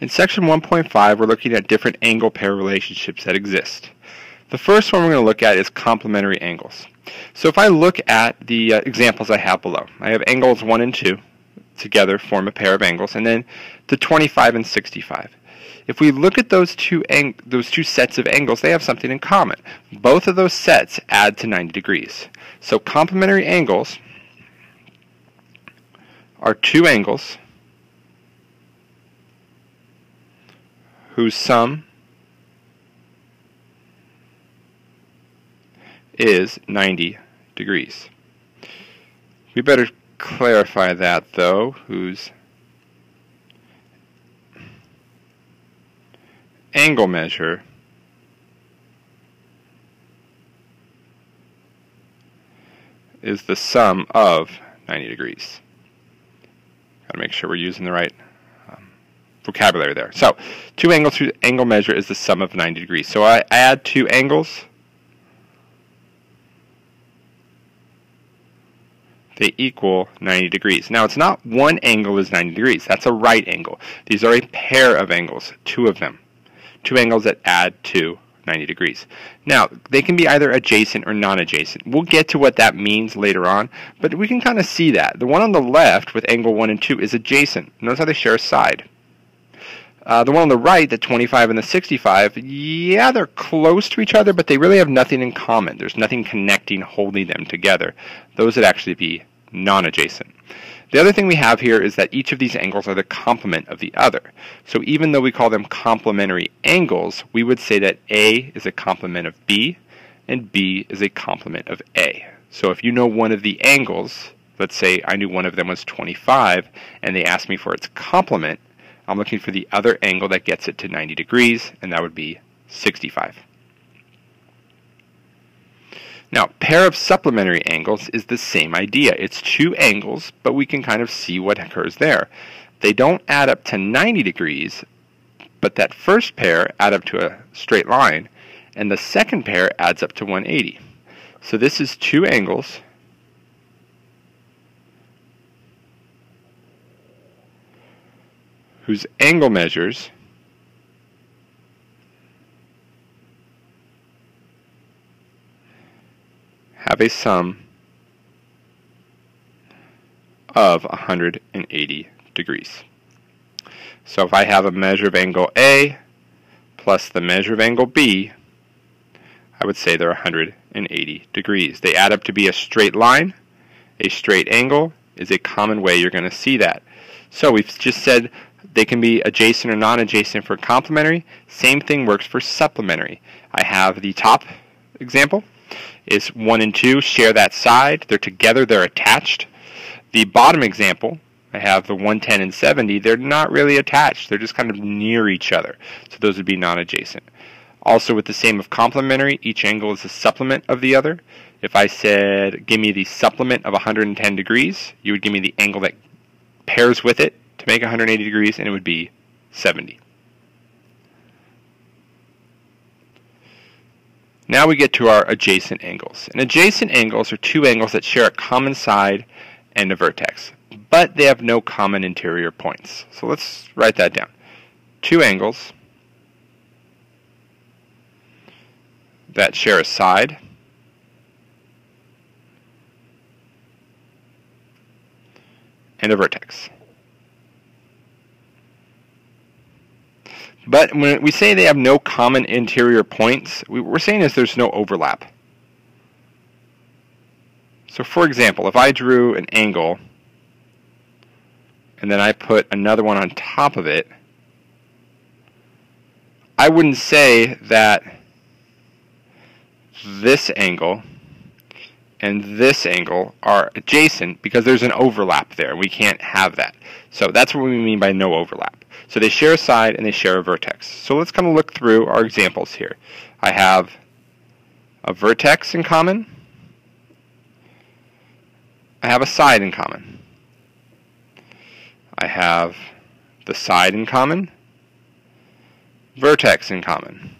In section 1.5, we're looking at different angle pair relationships that exist. The first one we're going to look at is complementary angles. So if I look at the uh, examples I have below, I have angles 1 and 2 together form a pair of angles, and then the 25 and 65. If we look at those two those two sets of angles, they have something in common. Both of those sets add to 90 degrees. So complementary angles are two angles whose sum is 90 degrees. We better clarify that though, whose angle measure is the sum of 90 degrees. Got to make sure we're using the right vocabulary there. So, two angles through angle measure is the sum of 90 degrees. So I add two angles. They equal 90 degrees. Now, it's not one angle is 90 degrees. That's a right angle. These are a pair of angles, two of them. Two angles that add to 90 degrees. Now, they can be either adjacent or non-adjacent. We'll get to what that means later on, but we can kind of see that. The one on the left with angle 1 and 2 is adjacent. Notice how they share a side. Uh, the one on the right, the 25 and the 65, yeah, they're close to each other, but they really have nothing in common. There's nothing connecting, holding them together. Those would actually be non-adjacent. The other thing we have here is that each of these angles are the complement of the other. So even though we call them complementary angles, we would say that A is a complement of B, and B is a complement of A. So if you know one of the angles, let's say I knew one of them was 25, and they asked me for its complement, I'm looking for the other angle that gets it to 90 degrees, and that would be 65. Now, pair of supplementary angles is the same idea. It's two angles, but we can kind of see what occurs there. They don't add up to 90 degrees, but that first pair add up to a straight line, and the second pair adds up to 180. So this is two angles whose angle measures have a sum of 180 degrees. So if I have a measure of angle A plus the measure of angle B, I would say they're 180 degrees. They add up to be a straight line. A straight angle is a common way you're going to see that. So we've just said they can be adjacent or non-adjacent for complementary. Same thing works for supplementary. I have the top example is 1 and 2 share that side. They're together, they're attached. The bottom example, I have the 110 and 70, they're not really attached. They're just kind of near each other. So those would be non-adjacent. Also with the same of complementary, each angle is a supplement of the other. If I said, give me the supplement of 110 degrees, you would give me the angle that pairs with it to make 180 degrees, and it would be 70. Now we get to our adjacent angles. And adjacent angles are two angles that share a common side and a vertex, but they have no common interior points. So let's write that down. Two angles that share a side and a vertex. But when we say they have no common interior points, we're saying is there's no overlap. So for example, if I drew an angle and then I put another one on top of it, I wouldn't say that this angle and this angle are adjacent because there's an overlap there. We can't have that. So that's what we mean by no overlap. So they share a side and they share a vertex. So let's kind of look through our examples here. I have a vertex in common. I have a side in common. I have the side in common, vertex in common.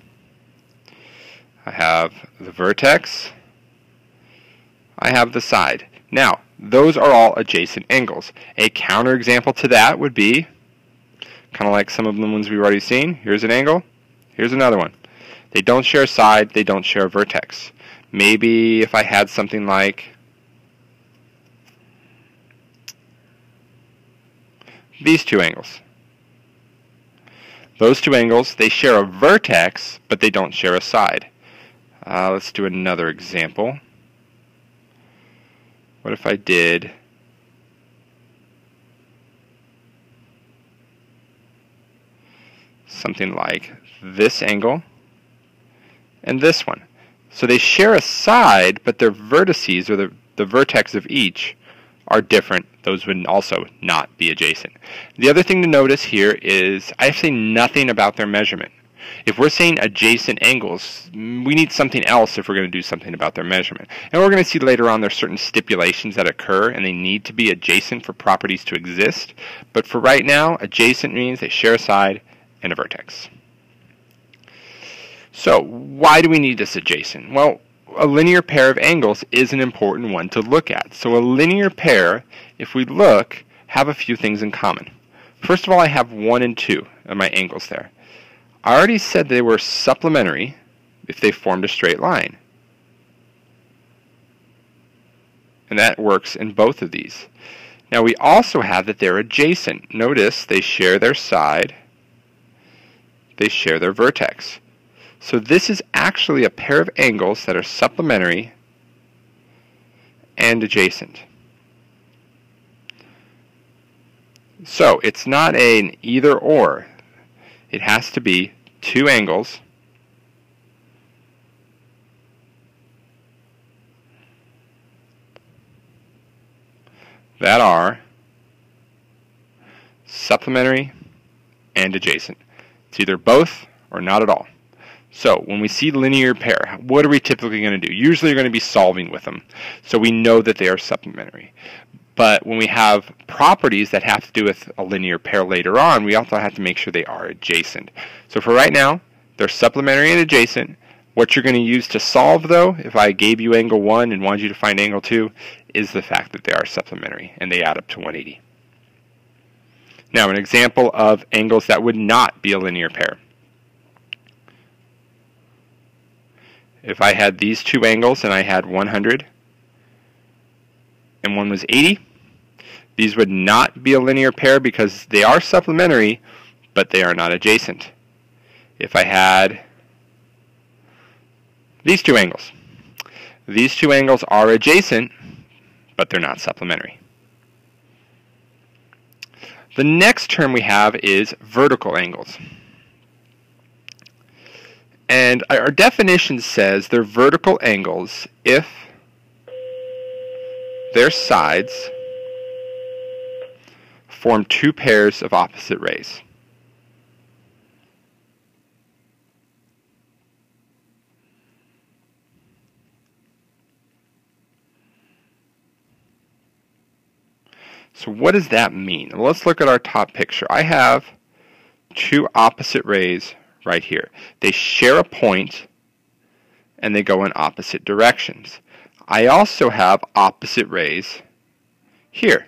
I have the vertex, I have the side. Now, those are all adjacent angles. A counterexample to that would be kind of like some of the ones we've already seen. Here's an angle. Here's another one. They don't share a side. They don't share a vertex. Maybe if I had something like these two angles. Those two angles, they share a vertex, but they don't share a side. Uh, let's do another example. What if I did something like this angle and this one? So they share a side, but their vertices, or the, the vertex of each, are different. Those would also not be adjacent. The other thing to notice here is I say nothing about their measurement. If we're saying adjacent angles, we need something else if we're going to do something about their measurement. And we're going to see later on there's certain stipulations that occur and they need to be adjacent for properties to exist. But for right now, adjacent means they share a side and a vertex. So why do we need this adjacent? Well, a linear pair of angles is an important one to look at. So a linear pair, if we look, have a few things in common. First of all, I have 1 and 2 of my angles there. I already said they were supplementary if they formed a straight line. And that works in both of these. Now we also have that they're adjacent. Notice they share their side, they share their vertex. So this is actually a pair of angles that are supplementary and adjacent. So it's not an either or. It has to be two angles that are supplementary and adjacent. It's either both or not at all. So when we see linear pair, what are we typically going to do? Usually you're going to be solving with them. So we know that they are supplementary. But when we have properties that have to do with a linear pair later on, we also have to make sure they are adjacent. So for right now, they're supplementary and adjacent. What you're going to use to solve, though, if I gave you angle 1 and wanted you to find angle 2, is the fact that they are supplementary and they add up to 180. Now, an example of angles that would not be a linear pair. if I had these two angles and I had 100 and one was 80, these would not be a linear pair because they are supplementary, but they are not adjacent. If I had these two angles, these two angles are adjacent, but they're not supplementary. The next term we have is vertical angles. And our definition says they're vertical angles if their sides form two pairs of opposite rays. So what does that mean? Well, let's look at our top picture. I have two opposite rays right here. They share a point and they go in opposite directions. I also have opposite rays here.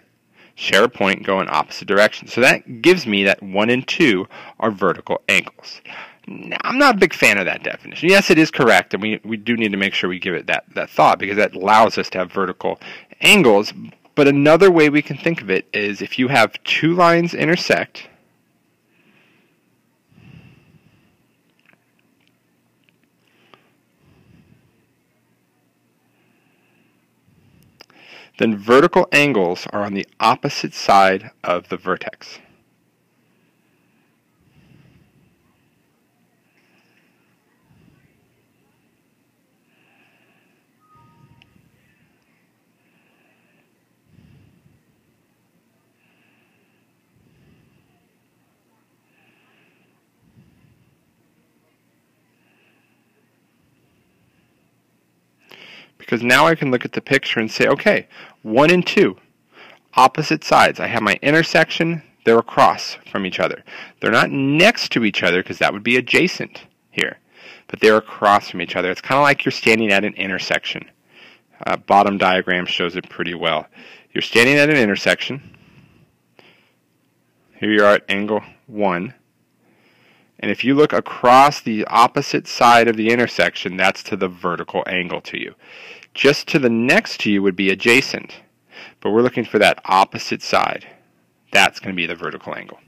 Share a point, go in opposite directions. So that gives me that 1 and 2 are vertical angles. Now, I'm not a big fan of that definition. Yes, it is correct, and we, we do need to make sure we give it that, that thought because that allows us to have vertical angles. But another way we can think of it is if you have two lines intersect, then vertical angles are on the opposite side of the vertex. Because now I can look at the picture and say, okay, 1 and 2, opposite sides. I have my intersection, they're across from each other. They're not next to each other because that would be adjacent here, but they're across from each other. It's kind of like you're standing at an intersection. Uh, bottom diagram shows it pretty well. You're standing at an intersection. Here you are at angle 1. And if you look across the opposite side of the intersection, that's to the vertical angle to you. Just to the next to you would be adjacent. But we're looking for that opposite side. That's going to be the vertical angle.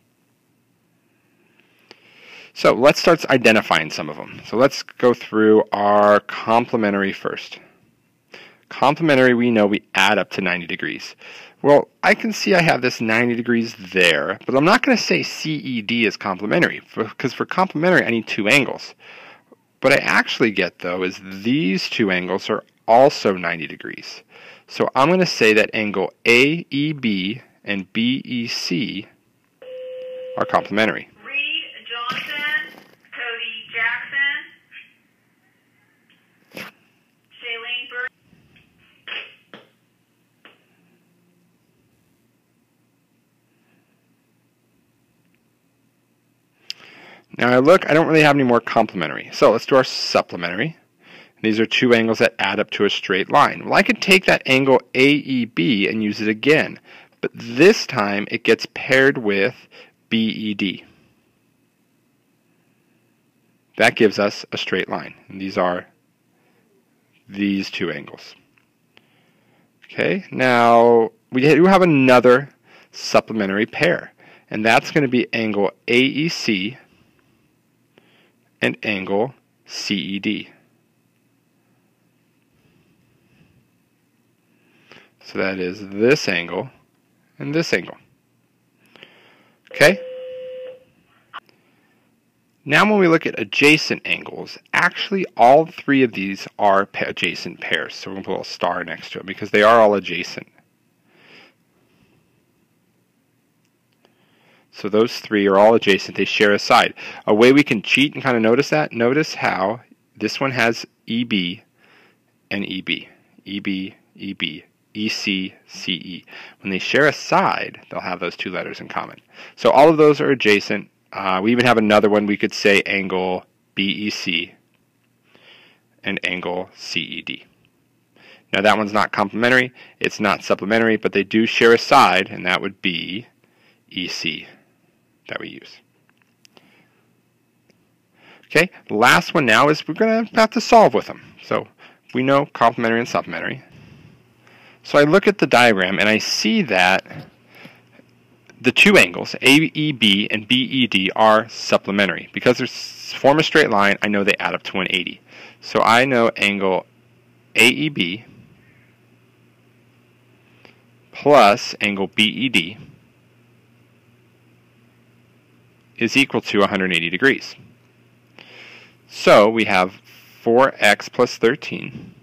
So let's start identifying some of them. So let's go through our complementary first. Complementary, we know we add up to 90 degrees. Well, I can see I have this 90 degrees there, but I'm not going to say CED is complementary, because for, complementary I need two angles. What I actually get, though, is these two angles are also 90 degrees. So I'm going to say that angle AEB and BEC are complementary. Now I look, I don't really have any more complementary. So let's do our supplementary. These are two angles that add up to a straight line. Well, I could take that angle AEB and use it again, but this time it gets paired with BED. That gives us a straight line. And these are these two angles. Okay, now we do have another supplementary pair, and that's going to be angle AEC and angle CED. So that is this angle and this angle. Okay? Now when we look at adjacent angles, actually all three of these are adjacent pairs. So we're going to put a little star next to it because they are all adjacent. So those three are all adjacent. They share a side. A way we can cheat and kind of notice that, notice how this one has EB and EB. EB, EB. ECCE. When they share a side, they'll have those two letters in common. So all of those are adjacent. Uh, we even have another one. We could say angle BEC and angle CED. Now that one's not complementary. It's not supplementary, but they do share a side, and that would be EC that we use. Okay, last one now is we're going to have to solve with them. So we know complementary and supplementary. So I look at the diagram and I see that the two angles, AEB and BED, are supplementary. Because they form a straight line, I know they add up to 180. So I know angle AEB plus angle BED is equal to 180 degrees. So we have 4x plus 13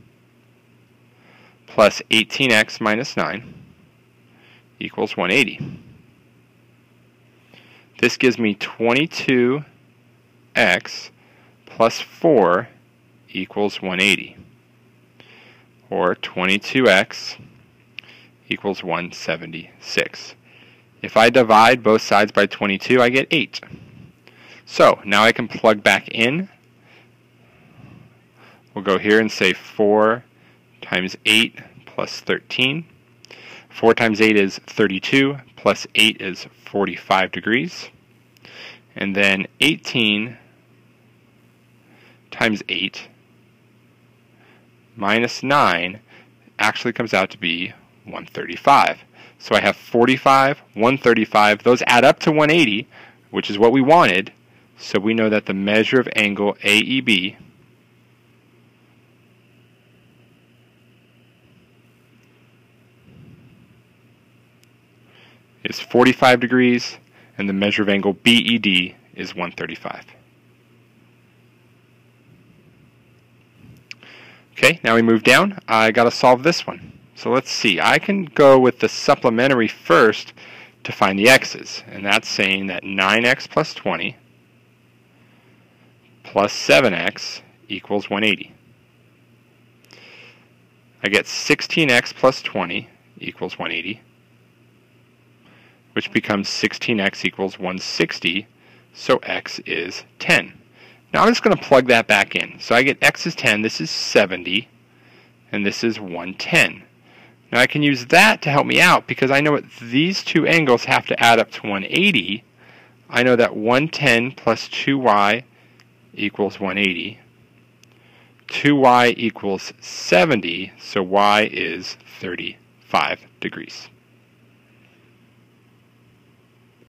plus 18x minus 9 equals 180. This gives me 22x plus 4 equals 180. Or 22x equals 176. If I divide both sides by 22, I get 8. So now I can plug back in. We'll go here and say 4 times 8 plus 13. 4 times 8 is 32, plus 8 is 45 degrees. And then 18 times 8 minus 9 actually comes out to be 135. So I have 45, 135. Those add up to 180, which is what we wanted. So we know that the measure of angle AEB is 45 degrees, and the measure of angle BED is 135. Okay, now we move down. I got to solve this one. So let's see. I can go with the supplementary first to find the x's. And that's saying that 9x plus 20 plus 7x equals 180. I get 16x plus 20 equals 180 which becomes 16x equals 160, so x is 10. Now I'm just going to plug that back in. So I get x is 10, this is 70, and this is 110. Now I can use that to help me out because I know what these two angles have to add up to 180. I know that 110 plus 2y equals 180. 2y equals 70, so y is 35 degrees.